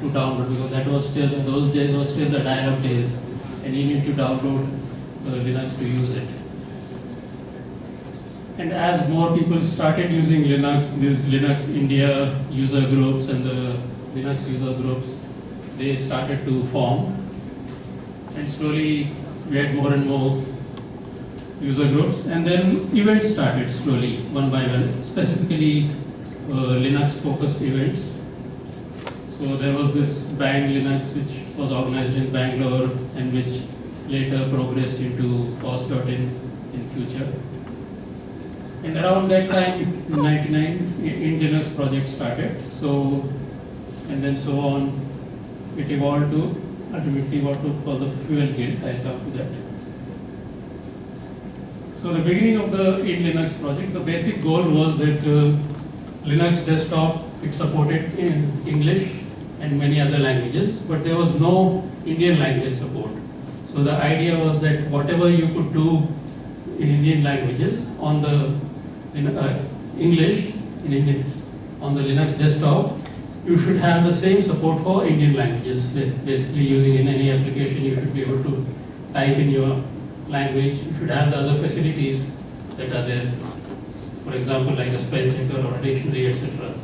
to download because that was still, in those days was still the dial-up days and you need to download uh, Linux to use it. And as more people started using Linux, these Linux India user groups and the Linux user groups, they started to form. And slowly we had more and more user groups. And then events started slowly, one by one, specifically uh, Linux focused events. So there was this Bang Linux which was organized in Bangalore and which later progressed into FOSS.in in future. And around that time, in 99, IndLinux project started. So, and then so on, it evolved to, ultimately what to call the fuel guild, I'll to that. So the beginning of the IndLinux project, the basic goal was that uh, Linux desktop, it supported in English and many other languages, but there was no Indian language support. So the idea was that whatever you could do in Indian languages on the in uh, English in Indian on the Linux desktop, you should have the same support for Indian languages. Basically, using in any application, you should be able to type in your language. You should have the other facilities that are there. For example, like a spell checker or a dictionary, etc.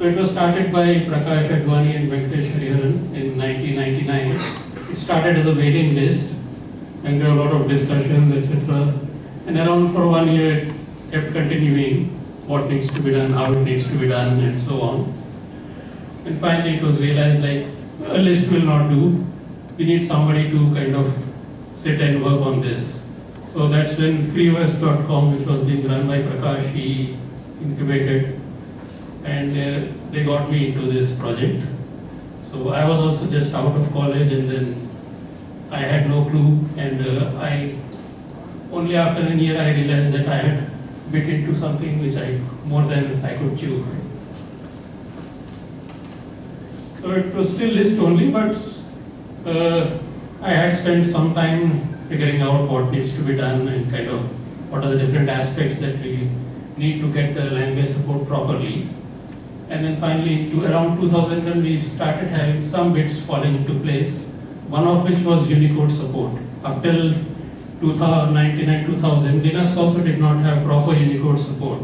So it was started by Prakash Advani and Venkatesh Hariharan in 1999. It started as a mailing list, and there were a lot of discussions, etc. And around for one year, it kept continuing what needs to be done, how it needs to be done, and so on. And finally, it was realized like a list will not do. We need somebody to kind of sit and work on this. So that's when freeos.com, which was being run by Prakash, he incubated, and uh, they got me into this project. So I was also just out of college, and then I had no clue, and uh, I only after a year I realized that I had bit into something which I more than I could chew. So it was still list only, but uh, I had spent some time figuring out what needs to be done and kind of what are the different aspects that we need to get the language support properly. And then finally, to around 2000, when we started having some bits falling into place, one of which was Unicode support. Up till 2099, 2000, Linux also did not have proper Unicode support.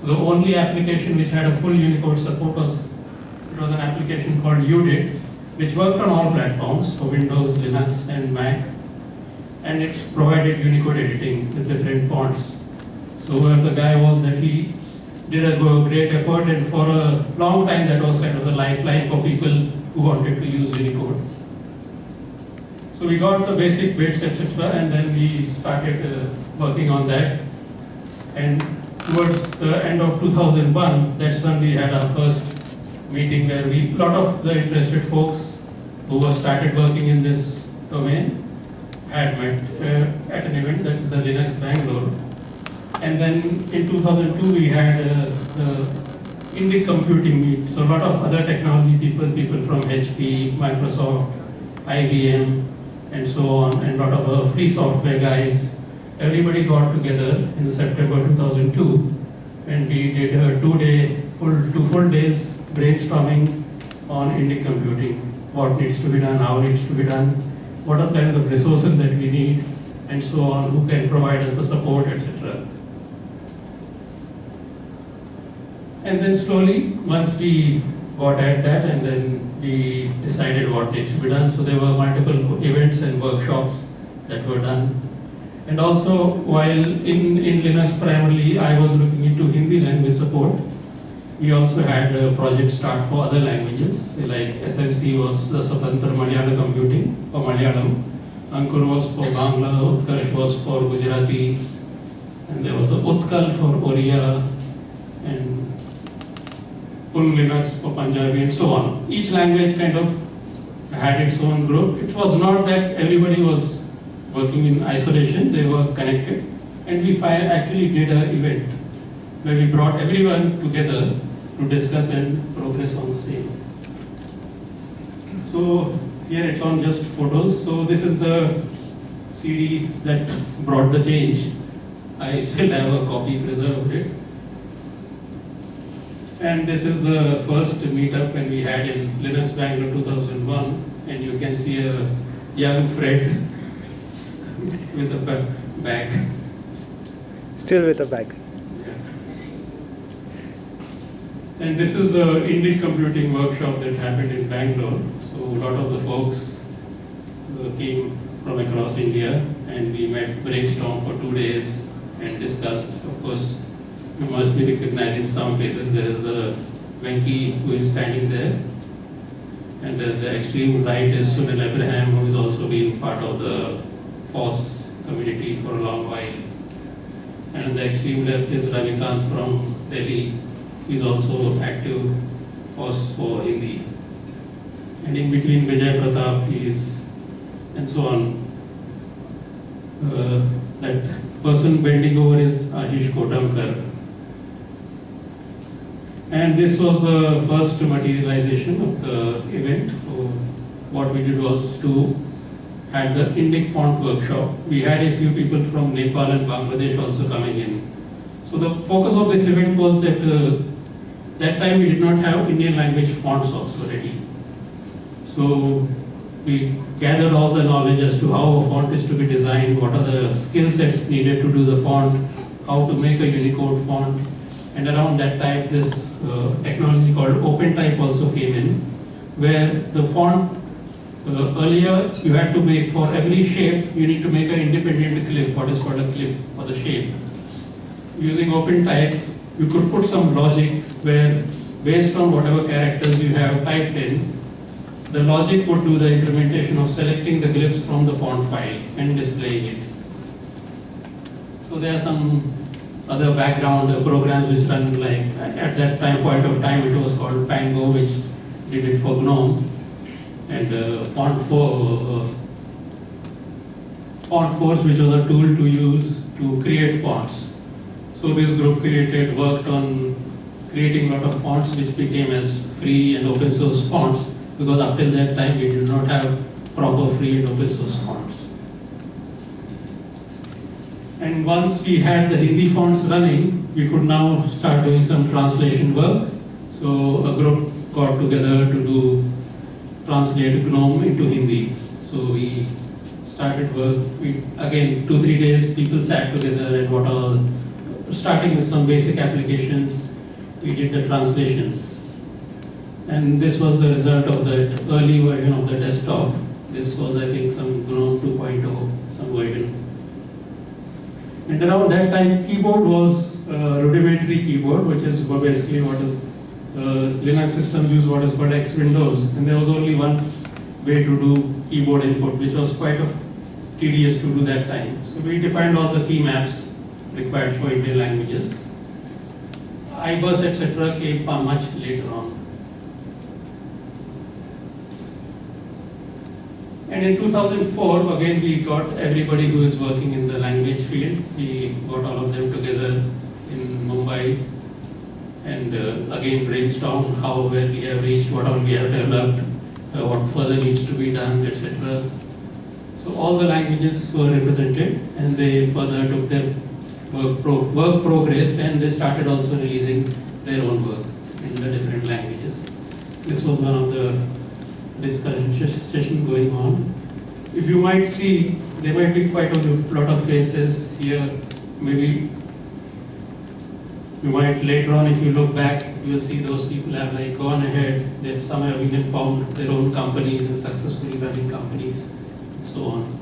So the only application which had a full Unicode support was it was an application called Yudit, which worked on all platforms, so Windows, Linux, and Mac, and it provided Unicode editing with different fonts. So where the guy was that he did a great effort, and for a long time that was kind of the lifeline for people who wanted to use Unicode. So we got the basic bits, etc., and then we started uh, working on that. And towards the end of 2001, that's when we had our first meeting where we, a lot of the interested folks who were started working in this domain had met uh, at an event that is the Linux Bangalore. And then in 2002 we had uh, the Indic computing meet. So a lot of other technology people, people from HP, Microsoft, IBM, and so on, and a lot of uh, free software guys. Everybody got together in September 2002 and we did a two-day, full two full days brainstorming on Indic computing, what needs to be done, how needs to be done, what are kinds of resources that we need, and so on, who can provide us the support, etc. And then slowly, once we got at that, and then we decided what needs to be done. So there were multiple events and workshops that were done. And also, while in, IndLinux primarily, I was looking into Hindi language support, we also had a project start for other languages, like SMC was the Swatantra Malayalam Computing for Malayalam, Ankur was for Bangla, Utkarsh was for Gujarati, and there was a Utkal for Oriya, and Linux for Punjabi, and so on. Each language kind of had its own group. It was not that everybody was working in isolation, they were connected. And we actually did an event where we brought everyone together to discuss and progress on the same. So here it's on just photos. So this is the CD that brought the change. I still have a copy preserved it. And this is the first meetup when we had in Linux Bangalore 2001, and you can see a young Fred with a bag. Still with a bag. And this is the Indic computing workshop that happened in Bangalore. So a lot of the folks came from across India and we met brainstorm for two days and discussed. Of course, you must be recognizing some faces. There is the Venki who is standing there. And at the extreme right is Sunil Abraham who has also been part of the FOSS community for a long while. And the extreme left is Ravikant from Delhi who is also active FOSS for Hindi. And in between Vijay Pratap is, and so on. Uh, that person bending over is Ashish Kotamkar. And this was the first materialization of the event. So what we did was to had the Indic font workshop. We had a few people from Nepal and Bangladesh also coming in. So the focus of this event was that uh, that time we did not have Indian language fonts also ready. So we gathered all the knowledge as to how a font is to be designed, what are the skill sets needed to do the font, how to make a Unicode font. And around that time, this uh, technology called OpenType also came in, where the font uh, earlier you had to make for every shape, you need to make an independent glyph, what is called a glyph for the shape. Using OpenType, you could put some logic where based on whatever characters you have typed in, the logic would do the implementation of selecting the glyphs from the font file and displaying it. So there are some other background programs which run like, at that time point of time it was called Pango which did it for GNOME and uh, Font for uh, FontForge which was a tool to use to create fonts. So this group created, worked on creating a lot of fonts which became as free and open source fonts because up till that time we did not have proper free and open source fonts. And once we had the Hindi fonts running, we could now start doing some translation work. So a group got together to do translate GNOME into Hindi. So we started work. We again two three days people sat together and what all starting with some basic applications. We did the translations. And this was the result of that early version of the desktop. This was, I think, some GNOME 2.0, some version. And around that time, keyboard was a rudimentary keyboard, which is basically what is uh, Linux systems use what is called X Windows. And there was only one way to do keyboard input, which was quite of tedious to do that time. So we defined all the key maps required for Indian languages. IBUS, etc. came much later on. And in 2004, again, we got everybody who is working in the language field. We got all of them together in Mumbai and uh, again brainstormed how where we have reached, what all we have developed, uh, what further needs to be done, etc. So all the languages were represented and they further took their work, pro work progressed and they started also releasing their own work in the different languages. This was one of the discussion session going on. If you might see, there might be quite a lot of faces here. Maybe you might later on, if you look back, you will see those people have like gone ahead. They've somehow even formed their own companies and successfully running companies, and so on.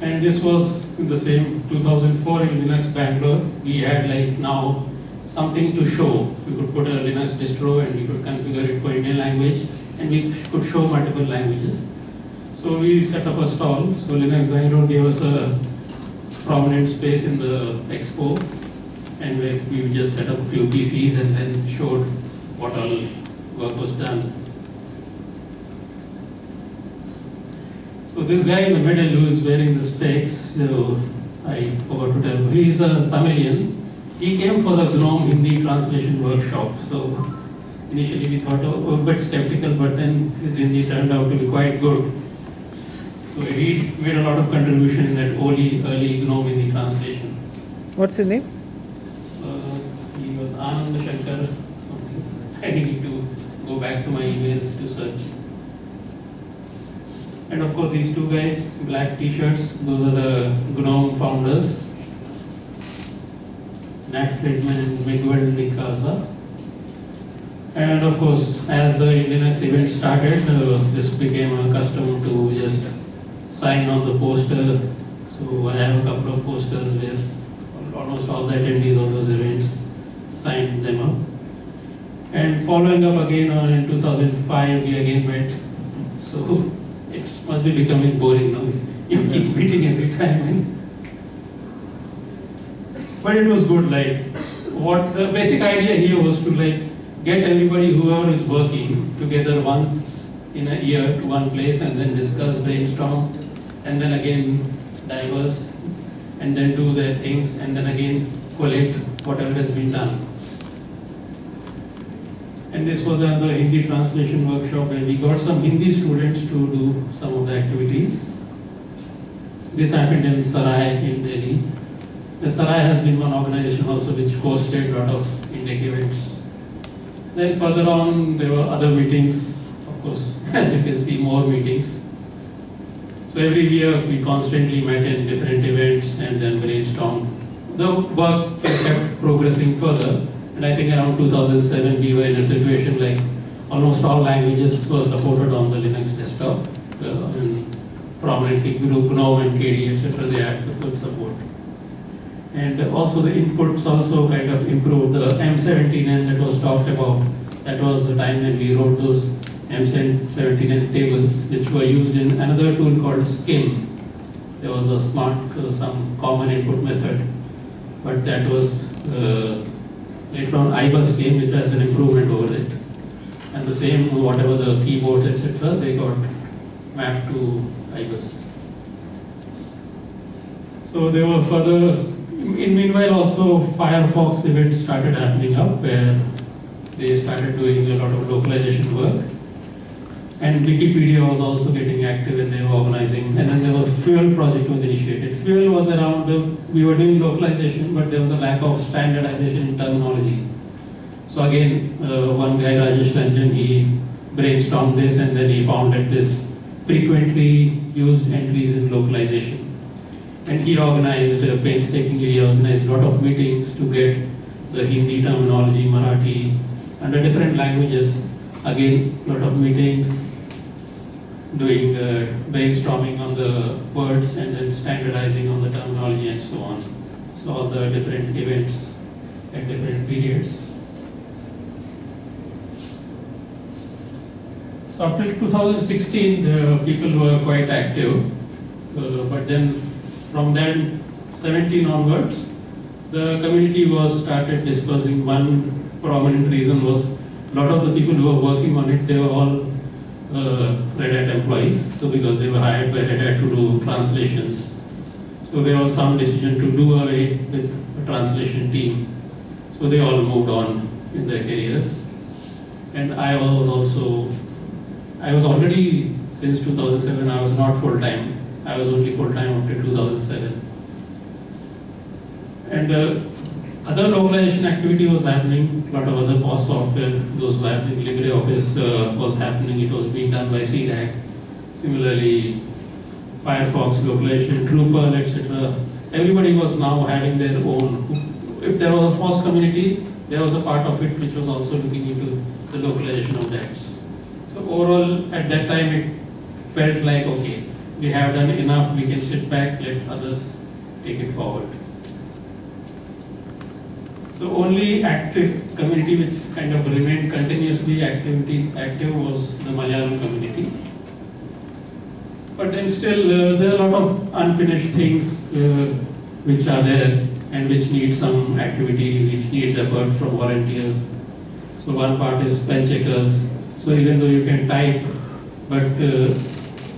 And this was in the same 2004 in Linux Bangalore. We had like now something to show. We could put a Linux distro and we could configure it for Indian language and we could show multiple languages. So we set up a stall. So Linux Bangalore gave us a prominent space in the expo and we, just set up a few PCs and then showed what all work was done. So this guy in the middle who is wearing the specs, so I forgot to tell he is a Tamilian. He came for the GNOME Hindi translation workshop. So initially we thought oh, a bit skeptical, but then his Hindi turned out to be quite good. So he made a lot of contribution in that early, early GNOME Hindi translation. What's his name? Uh, he was Anand Shankar something. I need to go back to my emails to search. And of course, these two guys, black t-shirts, those are the GNOME founders, And Miguel de Icaza. And of course, as the Linux event started, uh, this became a custom to just sign on the poster. So I have a couple of posters where almost all the attendees of those events signed them up. And following up again on in 2005, we again met. So it must be becoming boring now. You keep meeting every time. But it was good. Like what the basic idea here was to like get everybody whoever is working together once in a year to one place and then discuss, brainstorm, and then again diverse, and then do their things, and then again collect whatever has been done. And this was another Hindi translation workshop and we got some Hindi students to do some of the activities. This happened in Sarai in Delhi. Sarai has been one organization also which hosted a lot of Indic events. Then further on there were other meetings, of course, as you can see more meetings. So every year we constantly met in different events and then brainstormed. The work kept progressing further and I think around 2007 we were in a situation like almost all languages were supported on the Linux desktop. Uh, and prominently GNOME and KDE, etc. they had the full support. And also the inputs also kind of improved. The M17N that was talked about, that was the time when we wrote those M17N tables, which were used in another tool called SCIM. There was a smart, uh, some common input method, but that was uh, later on IBUS came, which has an improvement over it. And the same, whatever the keyboards, etc., they got mapped to IBUS. So there were further, in meanwhile also Firefox events started happening up where they started doing a lot of localization work. And Wikipedia was also getting active and they were organizing. And then there was a Fuel project was initiated. Fuel was around, the, we were doing localization, but there was a lack of standardization in terminology. So again, uh, one guy, Rajesh Ranjan, he brainstormed this and then he found that this frequently used entries in localization. And he organized, uh, painstakingly, organized a lot of meetings to get the Hindi terminology, Marathi, and the different languages. Again, a lot of meetings, doing uh, brainstorming on the words and then standardizing on the terminology and so on. So all the different events at different periods. So up till 2016, the people were quite active, uh, but then from then 17 onwards, the community was started dispersing. One prominent reason was a lot of the people who were working on it, they were all uh, Red Hat employees, so because they were hired by Red Hat to do translations. So there was some decision to do away with a translation team. So they all moved on in their careers. And I was also, I was already, since 2007, I was not full-time. I was only full-time until 2007. And uh, other localization activity was happening, a lot of other FOSS software, those were happening, LibreOffice uh, was happening, it was being done by CDAC. Similarly, Firefox localization, Drupal, etc. Everybody was now having their own. If there was a FOSS community, there was a part of it which was also looking into the localization of that. So overall, at that time, it felt like, okay, we have done enough, we can sit back, let others take it forward. So only active community which kind of remained continuously activity active was the Malayalam community. But then still uh, there are a lot of unfinished things uh, which are there and which need some activity, which needs effort from volunteers. So one part is spell checkers. So even though you can type, but uh,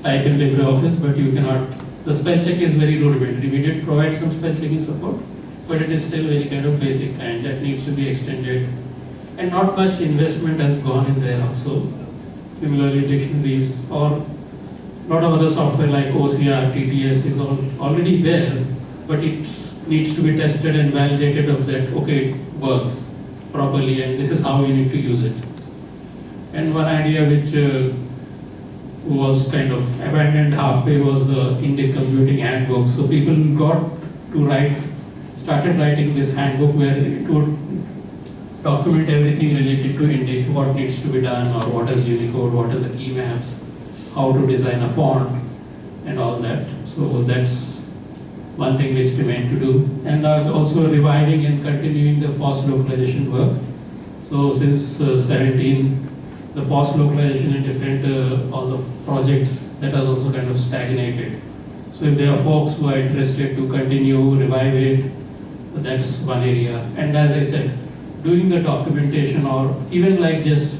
type in LibreOffice, but you cannot, the spell check is very rudimentary. We did provide some spell checking support, but it is still very kind of basic kind that needs to be extended. And not much investment has gone in there also. Similarly, dictionaries or a lot of other software like OCR, TTS is all, already there, but it needs to be tested and validated of that, okay, it works. properly and this is how you need to use it. And one idea which uh, was kind of abandoned halfway was the Indic Computing Handbook. So people got to write, started writing this handbook where it would document everything related to Indic, what needs to be done or what is Unicode, what are the key maps, how to design a font and all that. So that's one thing which we meant to do. And also reviving and continuing the FOSS localization work. So since uh, 17, the FOSS localization in different, uh, all the projects that has also kind of stagnated. So if there are folks who are interested to continue, revive it, that's one area. And as I said, doing the documentation or even like just,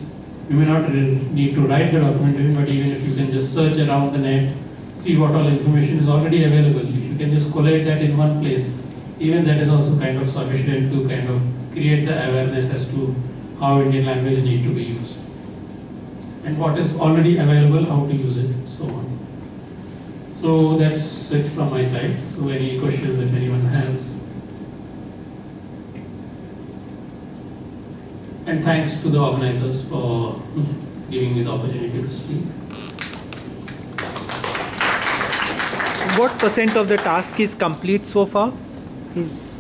you may not need to write the documentation, but even if you can just search around the net, see what all information is already available. If you can just collate that in one place, even that is also kind of sufficient to kind of create the awareness as to how Indian language need to be used. And what is already available, how to use it, so on. So that's it from my side. So any questions if anyone has? And thanks to the organizers for hmm, giving me the opportunity to speak. What percent of the task is complete so far?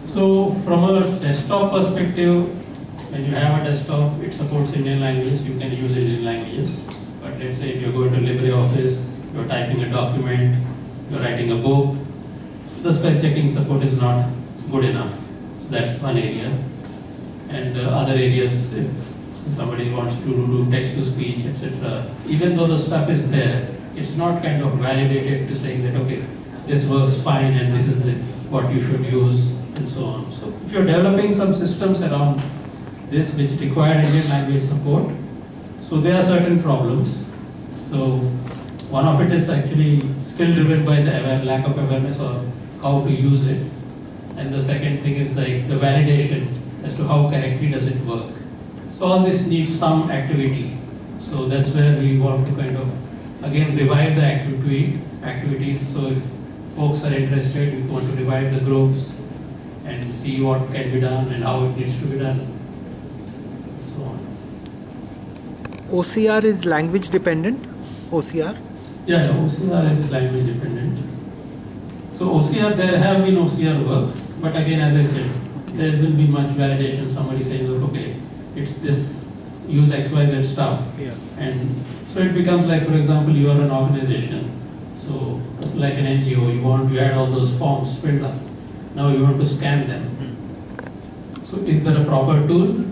So from a desktop perspective, when you have a desktop, it supports Indian languages, you can use Indian languages. But let's say if you're going to LibreOffice, you're typing a document, you're writing a book, the spell checking support is not good enough. So that's one area. And uh, other areas, if somebody wants to do text to speech, etc., even though the stuff is there, it's not kind of validated to saying that, okay, this works fine and this is the, what you should use and so on. So if you're developing some systems around this which require Indian language support, so there are certain problems. So one of it is actually still driven by the lack of awareness or how to use it. And the second thing is like the validation as to how correctly does it work. So all this needs some activity. So that's where we want to kind of again revive the activity activities. So if folks are interested, we want to revive the groups and see what can be done and how it needs to be done. So on. OCR is language dependent? OCR? Yeah, so OCR is language dependent. So OCR, there have been OCR works, but again, as I said, there hasn't been much validation. Somebody saying, look, okay, it's this, use XYZ stuff. Yeah. And so it becomes like, for example, you are an organization. So it's like an NGO, you want, you had all those forms filled up. Now you want to scan them. Hmm. So is there a proper tool?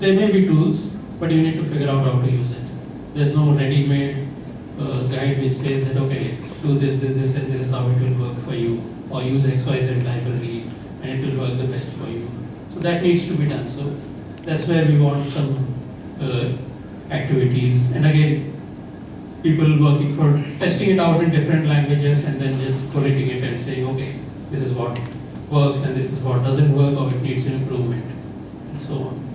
There may be tools, but you need to figure out how to use it. There's no ready-made uh, guide which says that, okay, do this, this, this, and this is how it will work for you. Or use XYZ library and it will work the best for you. So that needs to be done. So that's where we want some uh, activities. And again, people working for testing it out in different languages and then just collating it and saying, okay, this is what works and this is what doesn't work or it needs improvement and so on.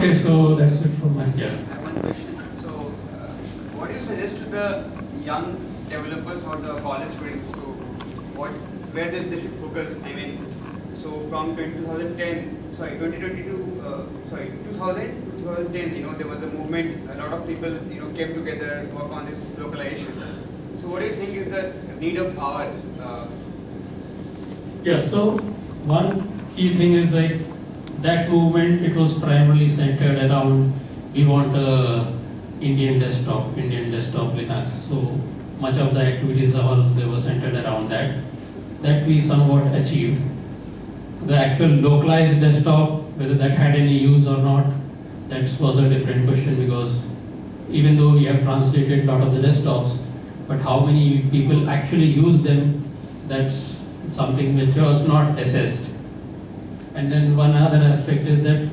Okay, so that's it from my yeah. I have one question. So, uh, what do you suggest to the young developers or the college students? So, what, where they, they should focus? I mean, so from 2010, sorry, 2022, uh, sorry, 2000 2010, you know, there was a movement. A lot of people, you know, came together work on this localization. So, what do you think is the need of hour? Uh, Yeah, so one key thing is like that movement, it was primarily centered around we want a Indian desktop, Indian desktop Linux. So much of the activities all they were centered around that. That we somewhat achieved. The actual localized desktop, whether that had any use or not, that was a different question because even though we have translated a lot of the desktops, but how many people actually use them, that's something which was not assessed. And then one other aspect is that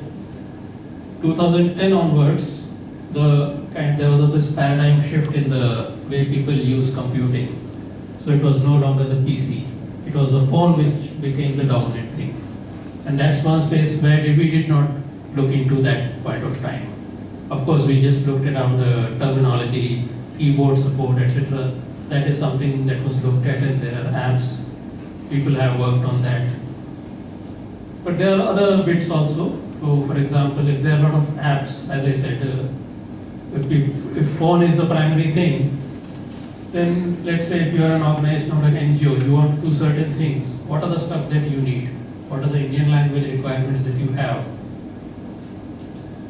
2010 onwards, the kind there was this paradigm shift in the way people use computing. So it was no longer the PC; it was the phone which became the dominant thing. And that's one space where we did not look into that point of time. Of course, we just looked at all the terminology, keyboard support, etc. that is something that was looked at and there are apps. People have worked on that. But there are other bits also. So for example, if there are a lot of apps, as I said, uh, if, we, if phone is the primary thing, then let's say if you are an organization or an NGO, you want to do certain things. What are the stuff that you need? What are the Indian language requirements that you have?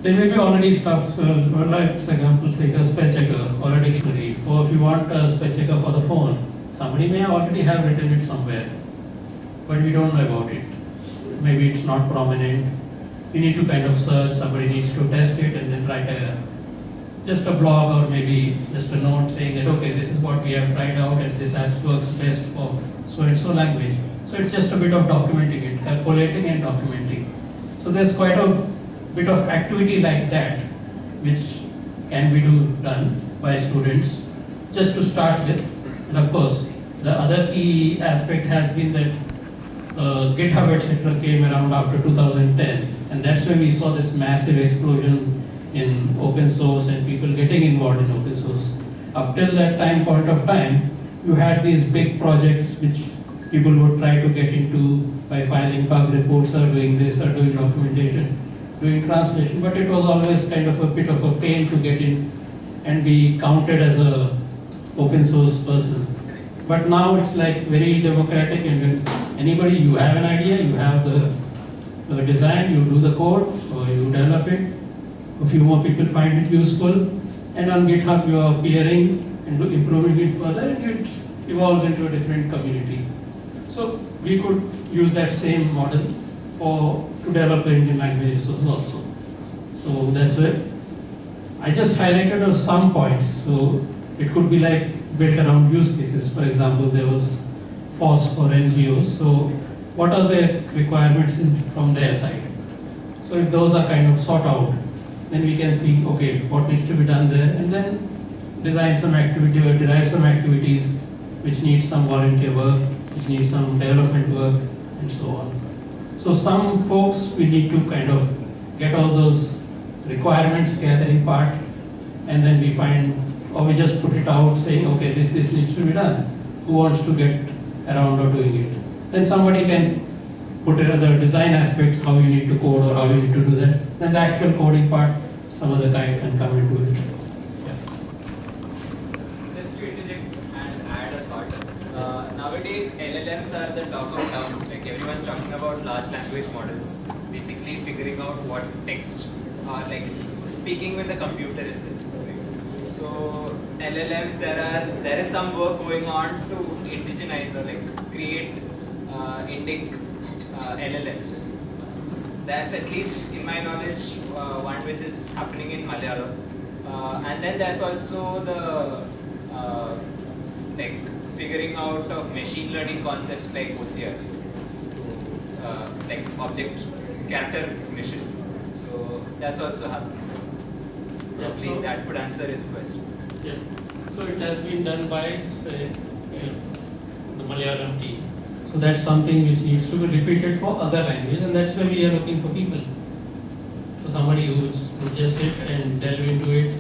There may be already stuff, so for like example, take a spell checker or a dictionary, or if you want a spell checker for the phone, somebody may already have written it somewhere, but we don't know about it. Maybe it's not prominent. We need to kind of search, somebody needs to test it and then write a, just a blog or maybe just a note saying that, okay, this is what we have tried out and this app works best for so and so language. So it's just a bit of documenting it, calculating and documenting. So there's quite a bit of activity like that which can be do, done by students just to start with. And of course, the other key aspect has been that uh, GitHub etc. came around after 2010 and that's when we saw this massive explosion in open source and people getting involved in open source. Up till that time point of time, you had these big projects which people would try to get into by filing bug reports or doing this or doing documentation, doing translation, but it was always kind of a bit of a pain to get in and be counted as a open source person. But now it's like very democratic and anybody, you have an idea, you have the, the design, you do the code, or you develop it, a few more people find it useful, and on GitHub you are peering and improving it further, and it evolves into a different community. So we could use that same model for to develop the Indian languages also. So that's where I just highlighted some points. So it could be like built around use cases. For example, there was FOSS for NGOs. So what are the requirements in, from their side? So if those are kind of sought out, then we can see, okay, what needs to be done there, and then design some activity or derive some activities which need some volunteer work, which need some development work, and so on. So some folks, we need to kind of get all those requirements gathering part, and then we find, or we just put it out saying, okay, this, this needs to be done. Who wants to get around or doing it? Then somebody can put in the design aspects, how you need to code or how you need to do that. Then the actual coding part, some other guy can come and do it. Yeah. Just to interject and add a thought. Uh, nowadays, LLMs are the talk of town. Like everyone's talking about large language models, basically figuring out what text or like speaking with the computer itself. So LLMs, there are there is some work going on to indigenize or like create uh, Indic uh, LLMs. That's at least in my knowledge uh, one which is happening in Malayalam. Uh, and then there's also the uh, like figuring out of machine learning concepts like OCR, uh, like object character recognition. So that's also happening. Yeah, so- that would answer his question. Yeah. So it has been done by, say, Malayalam team. So that's something which needs to be repeated for other languages, and that's where we are looking for people. So somebody who just sit and delve into it,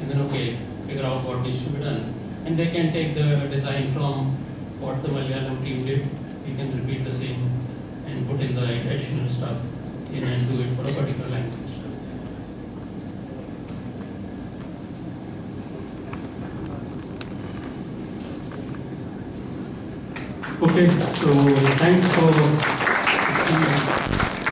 and then okay, figure out what needs to be done, and they can take the design from what the Malayalam team did. We can repeat the same and put in the additional stuff in and do it for a particular language. Okay, so thanks for